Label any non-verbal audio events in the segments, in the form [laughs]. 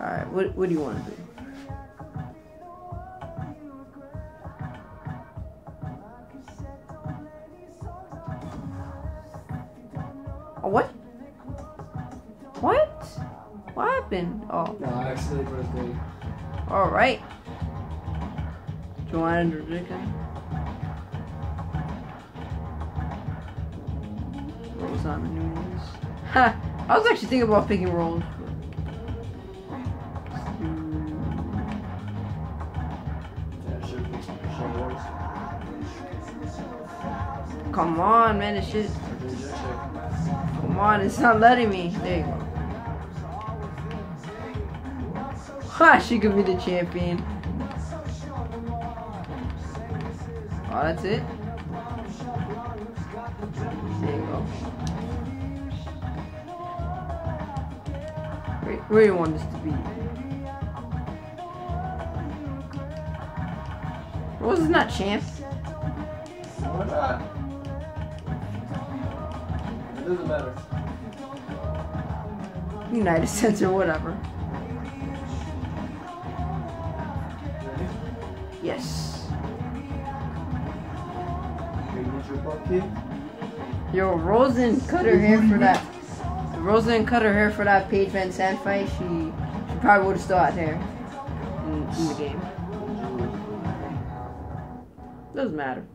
Alright, what, what do you want to do? Oh, what? What? What happened? Oh, No, I actually was good. alright. Joanna Rodriguez. Rosanna Nunez. Ha! I was actually thinking about picking Rose. Come on, man, this shit. Come on, it's not letting me. There you go. Ha! [laughs] Ah, she could be the champion. Oh, that's it? There you go. Where, where do you want this to be? Rose is not champ. Why not? Doesn't matter. United States or whatever. Yes. You? Yo, Rosen cut her hair for that. Rosen cut her hair for that Paige VanZant fight. She, she probably would have still had hair in, in the game. Doesn't matter.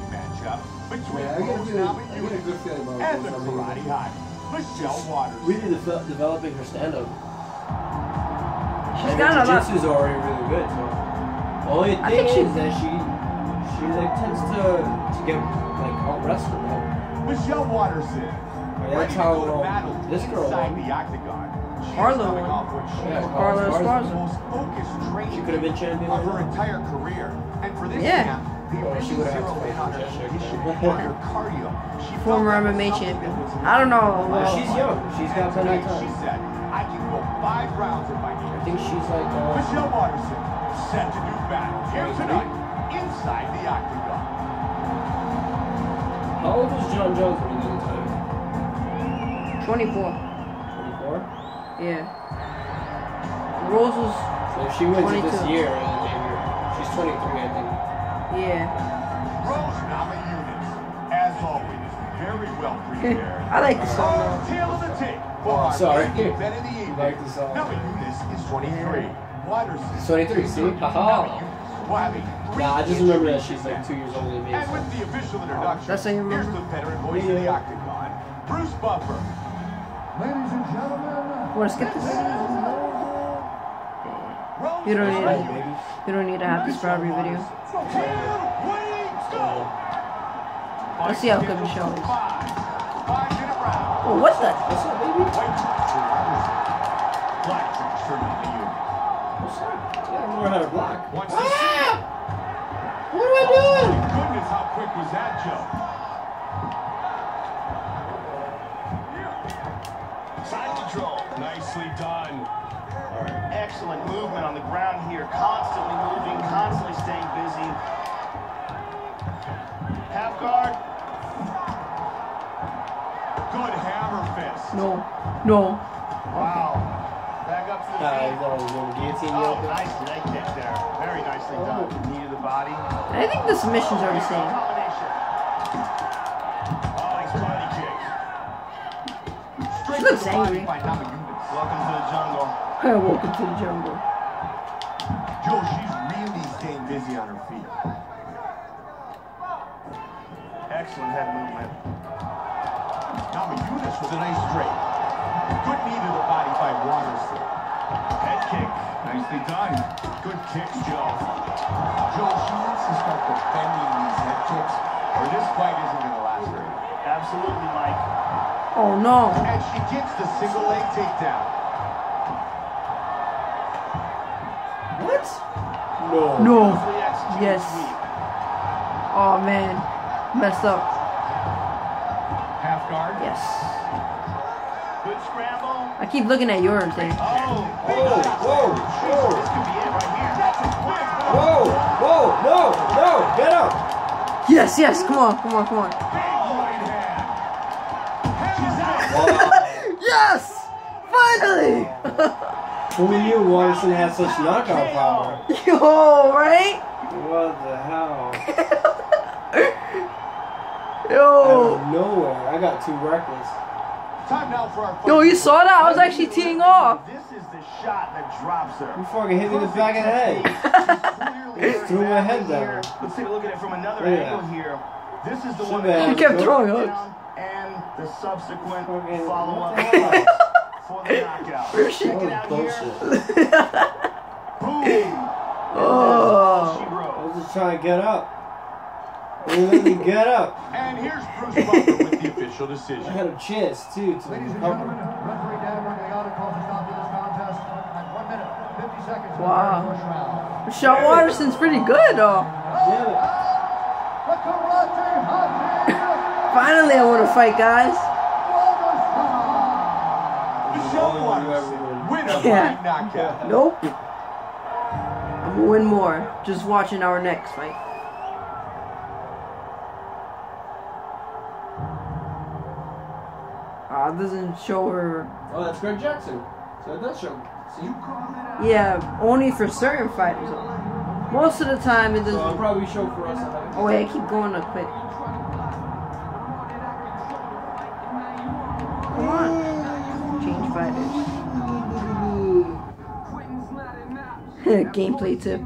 Get a Namajunas good feeling about and the. Karate Hot, Michelle Waters. Really de- developing her stand-up. She's and got a lot. jiu-jitsu's already really good. So the only I thing think she- is that she she like tends to to get like out wrestled. Though. Michelle Waterson. Like, Ready that's to how go to um, battle this girl inside won. the octagon. Carla won. she Yeah, Carla Carla the Esparza. most focused training She could have been champion. of her entire career. And for this Yeah. camp, the Well, she original would have to in on her fight for condition Jessica. and her cardio. She felt Former MMA champion. I don't know. Well, Well, she's young. She's got plenty of tonight she time. said, I can go five rounds if I need I think she's like. Uh, Michelle Waterson set to do battle here tonight inside the octagon. how old was Jon Jones when he did the time? 24. Twenty-four. Yeah. Rose was, So if she wins it this 22. year, then she's twenty-three, I think. Yeah. Rose Namajunas, as always, very well [laughs] prepared. I like the song Oh, tail of the tape for Oh, sorry. main event of the evening. like the song. Namajunas is 23. Waterson. 23, see? Haha. Namajunas will have a three Nah, I just remember that she's like two years older than me. And with the official oh, introduction, That's how you here's remember? the veteran voice of the octagon, Bruce Buffer. Ladies and gentlemen, Wanna skip this? You don't need it. You don't need to have this Strawberry video. Let's see how good Michelle is. Oh, what the? What's up, baby? For What's up? Yeah, I learned how to block. To. What am I doing? My goodness, how quick was that, jump? Side control. Nicely done. Excellent movement on the ground here, constantly moving, constantly staying busy. Half guard. Good hammer fist. No. No. Wow. Back up to the Uh, feet. he's little guillotine Oh, yoke. nice leg kick there. Very nicely done. Knee to the body. I think the submissions are the same. Combination. Oh, nice body kick. Straight She looks to the body angry. Welcome to the jungle. Welcome to the jungle. Joe, she's really staying busy on her feet. Excellent head movement. Namajunas with a nice straight. Good knee to the body by Waterson. Head kick. Nicely done. Good kicks, Joe. Joe, she needs to start defending these head kicks, or this fight isn't going to last very long. Absolutely, Mike. Oh no. And she gets the single leg takedown. What? No. No. Yes. Oh man. Messed up. Half guard. Yes. Good scramble. I keep looking at yours there. Oh, Whoa, whoa, whoa, this could be it right here. whoa, whoa, no, no, get up. Yes, yes, come on, come on, come on. Big right hand. She's out. Wow. [laughs] Yes! Finally! [laughs] Who knew Waterson had such knockout power? [laughs] Yo, right? What the hell? [laughs] Yo. Out Yo. of nowhere, I got too reckless. Time now for our Yo, you saw that? I was actually teeing off. This is the shot that drops her. You fucking hit me in the back of the head. Just [laughs] threw my head down. Let's take a look at it from another Look at angle here. This is the Should one be able He kept throwing hooks. and the subsequent follow-up what the hell? For the knockout. Where's she- Check it out here. [laughs] Boom. oh. I wrote. was just trying to get up. You let me get up. And here's Bruce Buffer with the official decision. I had a chance too to Ladies and recover. gentlemen, referee Dan Miragliotta calls a stop to this contest at 1 minute, 50 seconds of the Wow. very first round. Sean Waterson's pretty good, though. Oh, Damn it. The Karate Hottie Finally, I want to fight, guys. Michelle Only one you ever Waterson, win. winner Yeah. knockout. Nope. I'm gonna win more just watching our next fight. Ah, it doesn't show her. Oh, that's Greg Jackson. So it does show. See? Yeah, only for certain fighters. Most of the time, it doesn't. So it'll doesn't. probably show for us. uh, Oh wait, I keep going to quit. Come on, change fighters. [laughs] Gameplay tip.